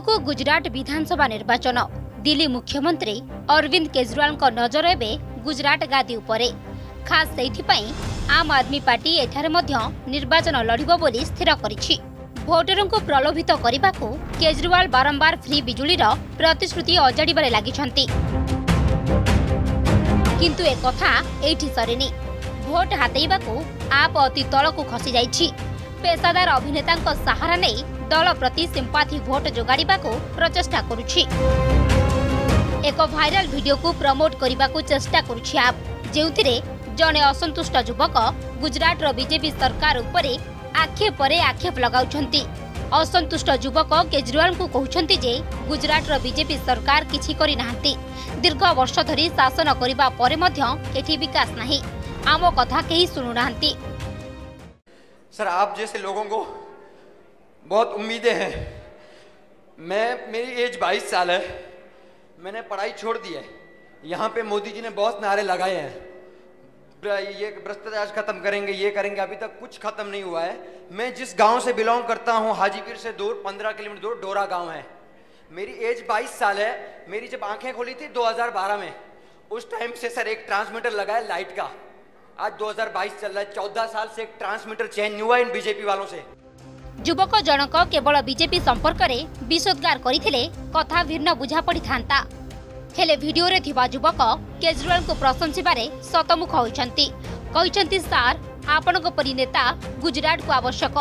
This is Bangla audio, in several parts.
ଆଗକୁ ଗୁଜରାଟ ବିଧାନସଭା ନିର୍ବାଚନ ଦିଲ୍ଲୀ ମୁଖ୍ୟମନ୍ତ୍ରୀ ଅରବିନ୍ଦ କେଜରିୱାଲଙ୍କ ନଜର ଏବେ ଗୁଜରାଟ ଗାଦି ଉପରେ ଖାସ୍ ସେଇଥିପାଇଁ ଆମ୍ ଆଦମୀ ପାର୍ଟି ଏଠାରେ ମଧ୍ୟ ନିର୍ବାଚନ ଲଢ଼ିବ ବୋଲି ସ୍ଥିର କରିଛି ଭୋଟରଙ୍କୁ ପ୍ରଲୋଭିତ କରିବାକୁ କେଜରିୱାଲ ବାରମ୍ବାର ଫ୍ରି ବିଜୁଳିର ପ୍ରତିଶ୍ରୁତି ଅଜାଡ଼ିବାରେ ଲାଗିଛନ୍ତି କିନ୍ତୁ ଏକଥା ଏଇଠି ସରିନି ଭୋଟ ହାତେଇବାକୁ ଆପ୍ ଅତି ତଳକୁ ଖସିଯାଇଛି পেশাদার অভিনেতাঙ্ক সাহারা নেই দল প্রতি সিম্পাথি ভোট যোগাড়িবাকু প্রচেষ্টা করুছি এক ভাইরাল ভিডিওকু প্রমোট করিবাকু চেষ্টা করুছি আপ যেউতিরে জনে অসন্তুষ্ট যুবক গুজরাটর বিজেপি সরকার উপরে আক্ষেপ পরে আক্ষেপ লগাউছন্তি অসন্তুষ্ট যুবক কেজরিওয়ালଙ୍କୁ କହୁଛନ୍ତି ଯେ ଗୁଜରାଟର ବିଜେପି ସରକାର କିଛି କରିନାହାନ୍ତି ଦୀର୍ଘ ବର୍ଷ ଧରି ଶାସନ କରିବା ପରେ ମଧ୍ୟ ଏଠି ବିକାଶ ନାହିଁ ଆମ କଥା କେହି ଶୁଣୁନାହାନ୍ତି सर आप जैसे लोगों को बहुत उम्मीदें हैं मैं मेरी एज बाईस साल है मैंने पढ़ाई छोड़ दी है यहाँ पे मोदी जी ने बहुत नारे लगाए हैं ये भ्रष्टाचार खत्म करेंगे ये करेंगे अभी तक कुछ खत्म नहीं हुआ है मैं जिस गांव से बिलोंग करता हूँ हाजीपुर से दूर पंद्रह किलोमीटर दूर डोरा गांव है मेरी एज 22 साल है मेरी जब आंखें खोली थी 2012 में उस टाइम से सर एक ट्रांसमीटर लगा है लाइट का आज 2022 चल रहा है चौदह साल से एक ट्रांसमीटर चेंज नहीं हुआ इन बीजेपी वालों से युवक जनक केवल बीजेपी संपर्क में विशोदगार करते कथा भिन्न बुझा पड़ी था हेले थिबा युवक केजरीवाल को सतमुख शतमुख होती सार ଆପଣଙ୍କ ପରି ନେତା ଗୁଜରାଟକୁ ଆବଶ୍ୟକ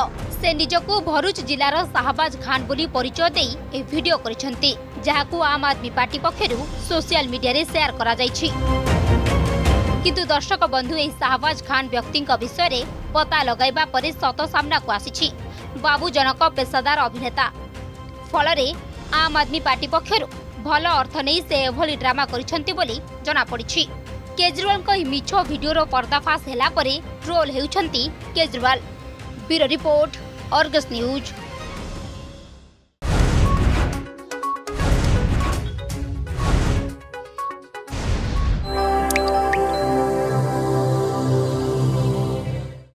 भरूच ନିଜକୁ शाहबाज खान बोली परिचय दे ए video करिछंती video Aam Aadmi Party Aadmi social media रे शेयर करा जाइछि কিন্তু দর্শক বন্ধু এই শাহবাজ খান ব্যক্তি বিষয়ে পতা লগাইবা পরে সত সামনাকু আসিছি বাবু জনক পেশাদার অভিনেতা ফলরে আম আদমি পার্টি পক্ষ ভাল অর্থ নেই সে এভাবে ড্রামা করছেন বলে জনাপড়ি কেজরিওয়াল এই মিছ ভিডিওর পর্দাফাশ হেলা পরে troll হেউছেন Kejriwal bureau report Argus news